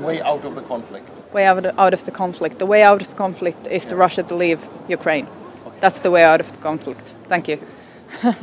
way out of the conflict? way out of, out of the conflict. The way out of the conflict is to Russia to leave Ukraine. That's the way out of the conflict. Thank you.